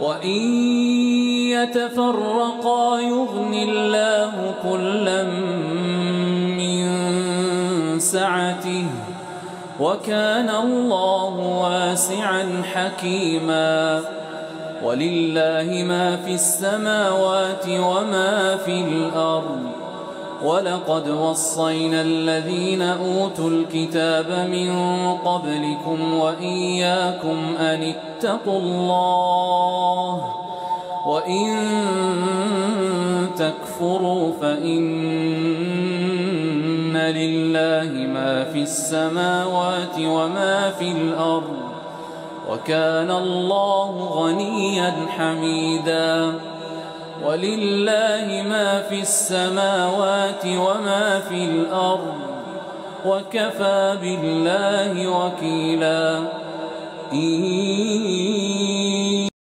وإن يتفرقا يغن الله كلا من سعته وكان الله واسعا حكيما ولله ما في السماوات وما في الأرض ولقد وصينا الذين أوتوا الكتاب من قبلكم وإياكم أن اتقوا الله وإن تكفروا فإن لله ما في السماوات وما في الأرض وكان الله غنيا حميدا ولله ما في السماوات وما في الأرض وكفى بالله وكيلا إن